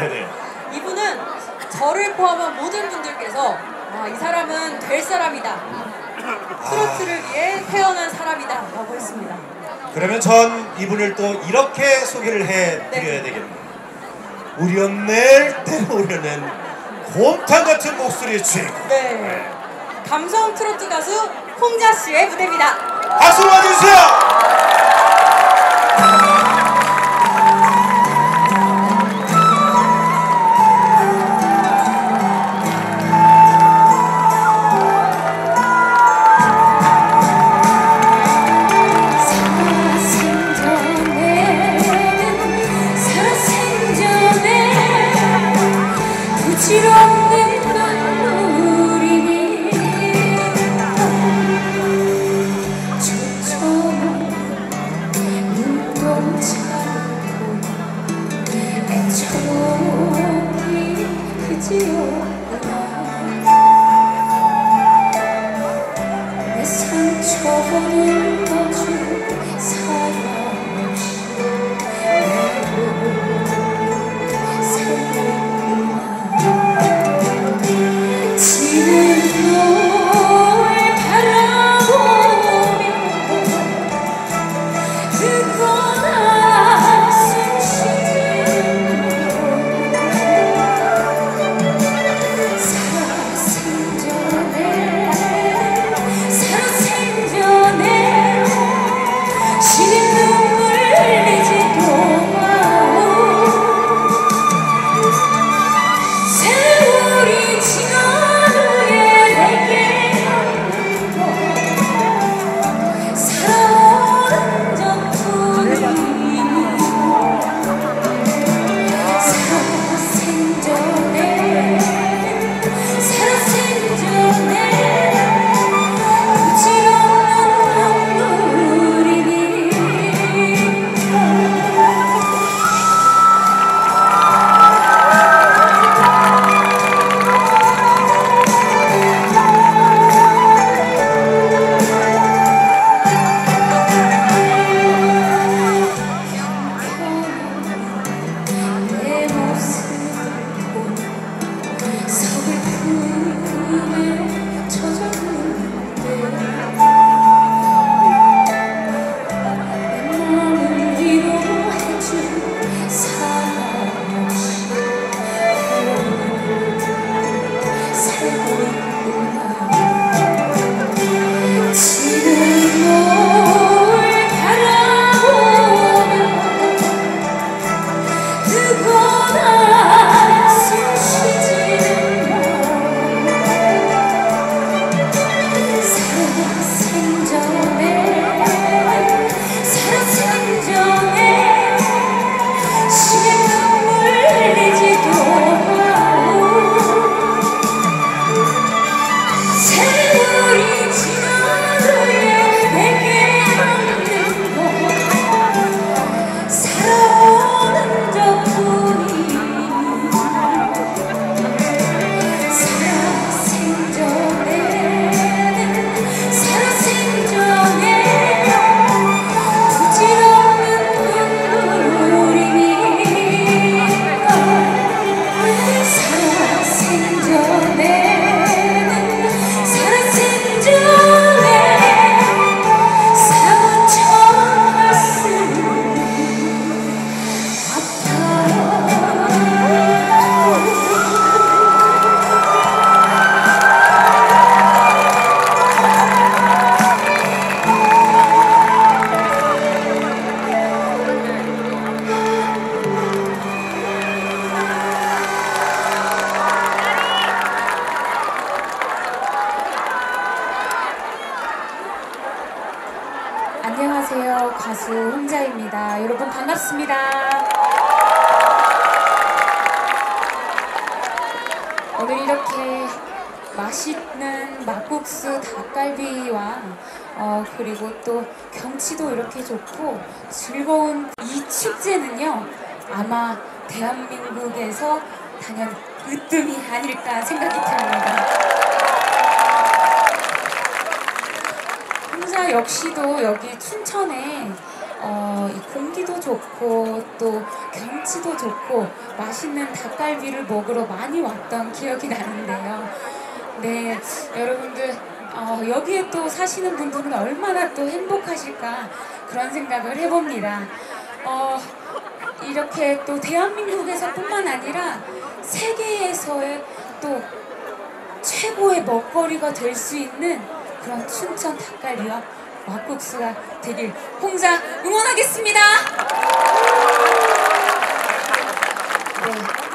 네네. 이분은 저를 포함한 모든 분들께서 아, 이 사람은 될 사람이다. 트로트를 위해 태어난 사람이다. 라고 했습니다. 그러면 전 이분을 또 이렇게 소개를 해드려야 네. 되겠네요. 우려낼 때 우려낸 곰탕 같은 목소리의 주인공. 네. 감성 트로트 가수 홍자 씨의 무대입니다. 박수 맞주세요. 이렇게 좋고 즐거운 이 축제는요 아마 대한민국에서 단연 으뜸이 아닐까 생각이 듭니다. 홍자 역시도 여기 춘천에 어, 이 공기도 좋고 또 경치도 좋고 맛있는 닭갈비를 먹으러 많이 왔던 기억이 나는데요. 네, 여러분들 어, 여기에 또 사시는 분들은 얼마나 또 행복하실까 그런 생각을 해봅니다. 어, 이렇게 또 대한민국에서뿐만 아니라 세계에서의 또 최고의 먹거리가 될 수 있는 그런 춘천 닭갈비와 막국수가 되길 홍자 응원하겠습니다. 네,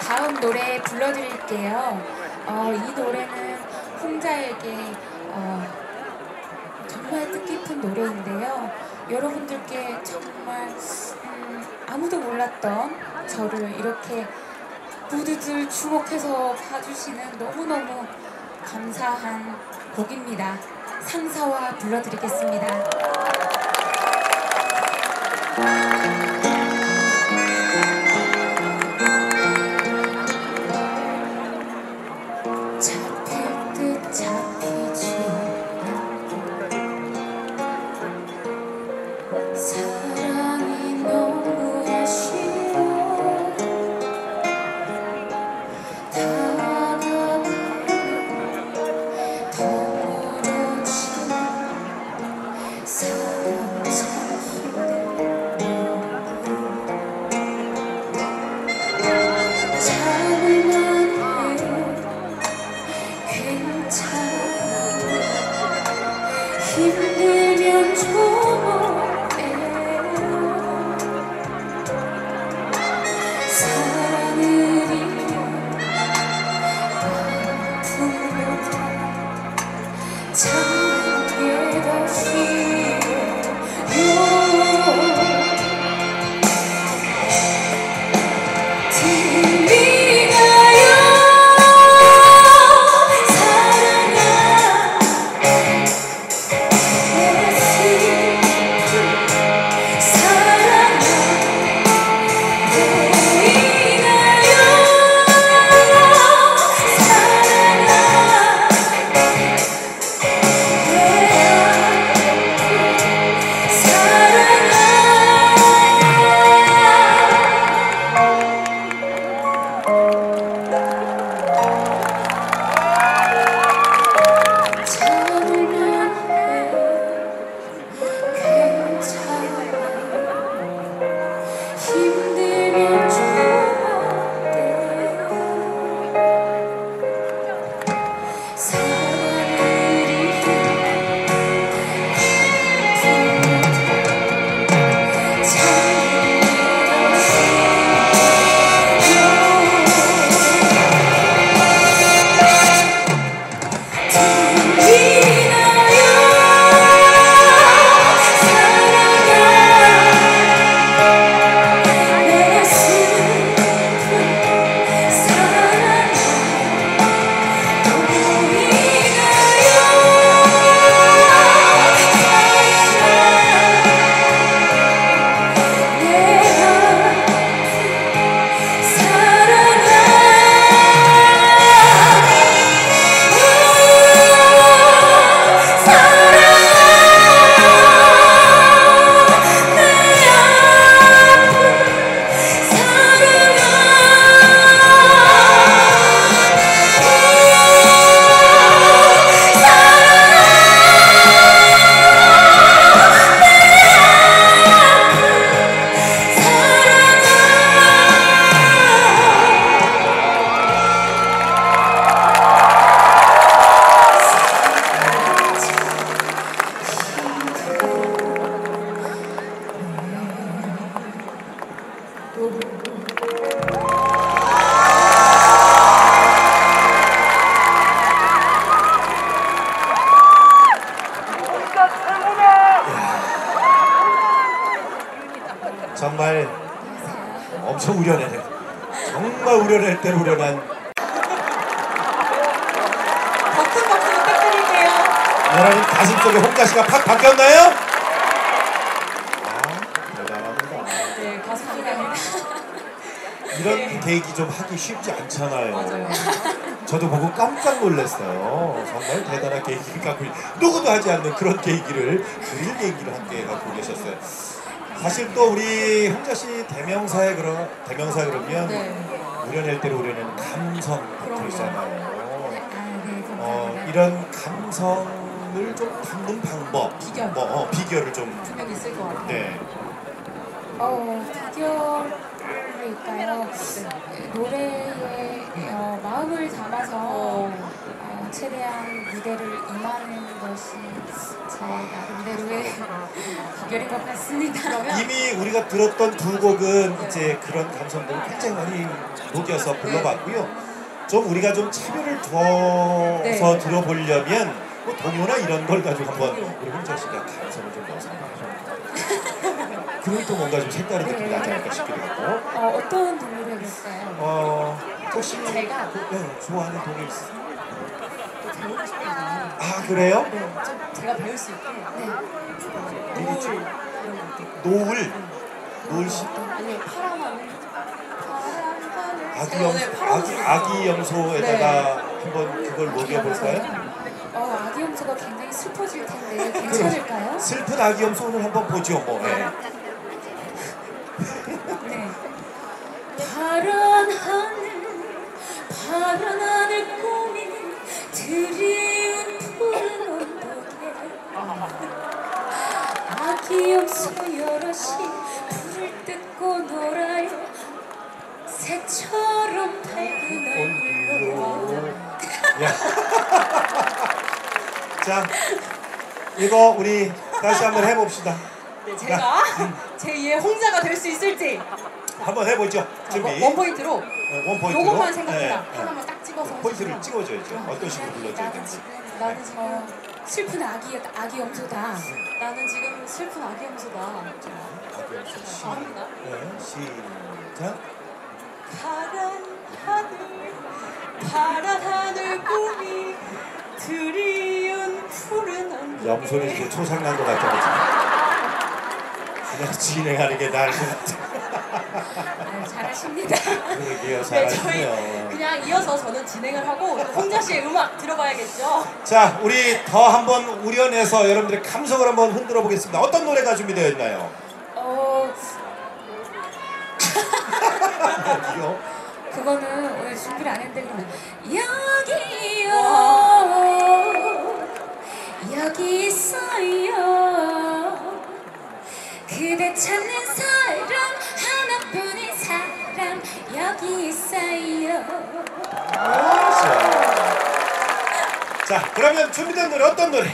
다음 노래 불러드릴게요. 어, 이 노래는 홍자에게 어, 정말 뜻깊은 노래인데요. 여러분들께 정말 음, 아무도 몰랐던 저를 이렇게 모두들 주목해서 봐주시는 너무너무 감사한 곡입니다. 상사와 불러드리겠습니다. 정말 엄청 우려내네. 정말 우려낼 대로 우려난 버튼 박수 부탁드릴게요. 여러분 가슴 속에 홍자 씨가 팍 바뀌었나요? 아 대단합니다. 네, 가수 소개합니다. 이런 계획이 좀 하기 쉽지 않잖아요. 맞아요. 저도 보고 깜짝 놀랐어요. 정말 대단한 계기를 갖고 있- 누구도 하지 않는 그런 계기를 그릴 계기를 함께 갖고 계셨어요. 사실 또 우리 홍자 씨 대명사에 그러 대명사 그러면 네. 우려낼 대로 우려내는 감성. 되잖아요. 아, 네, 어. 이런 감성을 좀 담는 방법, 비결. 뭐 어, 비결을 좀 분명 있을 것 같아요. 네. 어, 비결일까요? 노래에 어, 마음을 담아서 최대한 무대를 임하는 것이 제 나름대로의 비결인 것 같습니다. 이미 우리가 들었던 두 곡은 이제 그런 감성들을 굉장히 많이 녹여서 불러봤고요. 좀 우리가 좀 차별을 두어서 네. 들어보려면 뭐 동요나 이런 걸 가지고 한번 우리 홍자 씨가 감성을 좀 넣어서 그럼 또 뭔가 좀 색다른 느낌이 나지 않을까 싶기도 하고 어, 어떤 동요를 해볼까요? 어 혹시 제가 그, 네, 좋아하는 동요 있어요? 또 배우고 싶거든요. 아 그래요? 네, 좀 제가 배울 수 있게. 네. 노을 이런 거 어때요? 노을 노을 씨. 파란 하늘. 아기 염 오늘 파란 아기 아기 염소에다가 한번 그걸 녹여볼까요? 어, 아기 염소가 굉장히 슬퍼질 텐데 괜찮을까요? 슬픈 아기 염소 오늘 한번 보죠 뭐. 네. 네. 파란 하늘, 파란 하늘 꾸미 는 드리운 푸른 언덕에 아기 염소 여럿이 불을 뜯고 놀아요 새처럼 밝은 얼굴로 야. 자, 이거 우리 다시 한번 해봅시다. 네, 제가 제2의 홍자가 될 수 있을지 한번 해보죠. 자, 준비. one, one point로 어, one point로. 요것만 생각해라 네, 하나만 딱 찍어서 네. 포인트를. 찍어줘야죠. 어떤 식으로 불러줘야 나는 되는지. 지금 나는 지금 어, 슬픈 아기 아기 염소다. 나는 지금 슬픈 아기 염소다 아기 염소 시. 자, 합니다 네, 시작. 파란 하늘 파란 하늘 꿈이 드리운 푸른 언덕 염소는 이제 초상난 것 같아. 그냥 진행하는 게 나을 것 같아. 아, 잘하십니다. 그러게요, 네, 저희 잘하시네요. 그냥 이어서 저는 진행을 하고 또 홍자 씨의 음악 들어봐야겠죠 자, 우리 더 한번 우려내서 여러분들의 감성을 한번 흔들어 보겠습니다. 어떤 노래가 준비되어 있나요? 어 그거는 오늘 준비를 안 했는데 그러면 여기요 여기 있어요 그대 찾는 사람 여기 있어요 자, 그러면 준비된 노래 어떤 노래?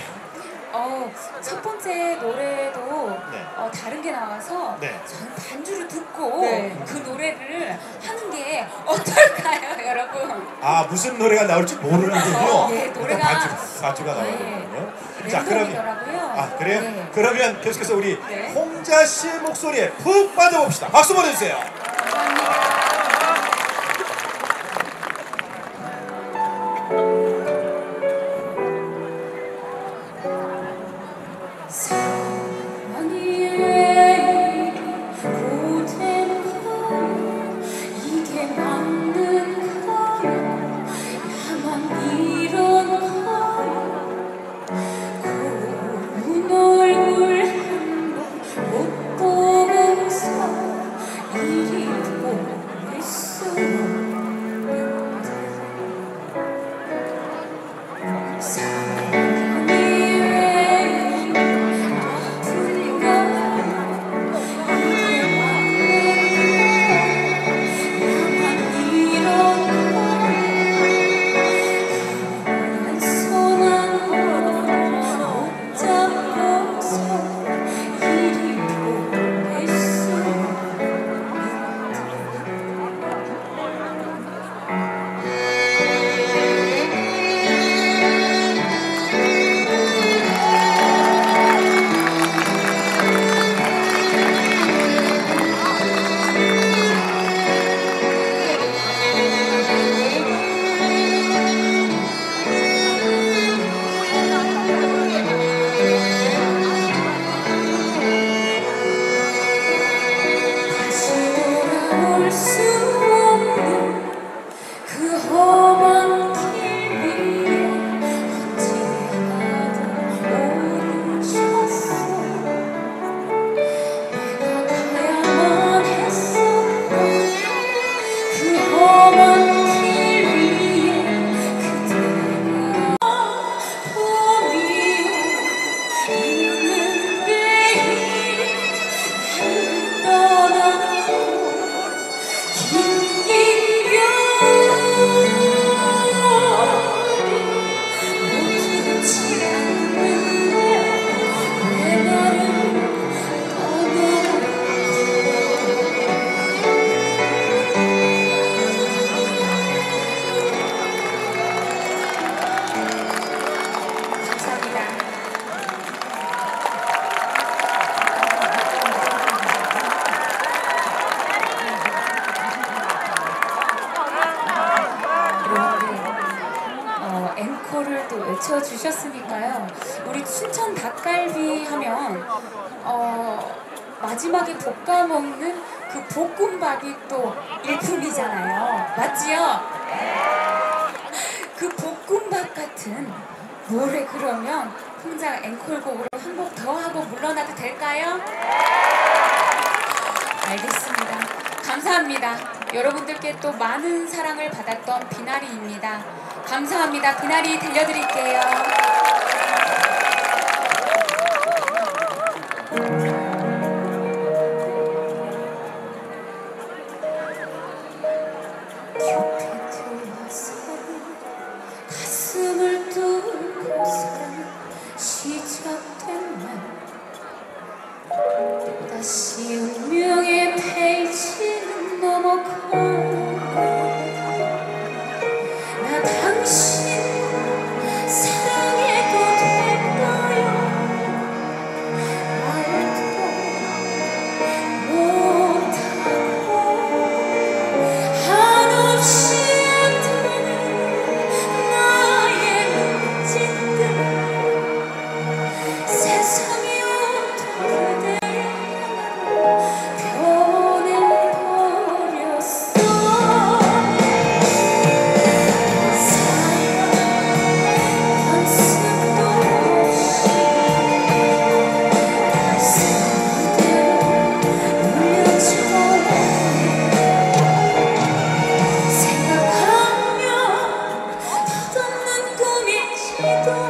어, 첫 번째 노래도 네. 어, 다른 게 나와서 네. 저는 반주를 듣고 네. 그 노래를 하는 게 어떨까요, 여러분? 아, 무슨 노래가 나올지 모르는군요. 네, 일단 노래가- 반주, 반주가 네. 나오는군요. 자, 그러면. 아, 그래요? 네. 그러면 계속해서 우리 네. 홍자 씨의 목소리에 푹 빠져봅시다. 박수 보내주세요. 감사합니다. 또 외쳐주셨으니까요. 우리 춘천 닭갈비 하면 어, 마지막에 볶아 먹는 그 볶음밥이 또 일품이잖아요. 맞지요? 그 볶음밥 같은 노래 그러면 혼자 앵콜곡으로 한 곡 더 하고 물러나도 될까요? 알겠습니다. 감사합니다. 여러분들께 또 많은 사랑을 받았던 비나리입니다. 감사합니다. 비나리 들려드릴게요. Então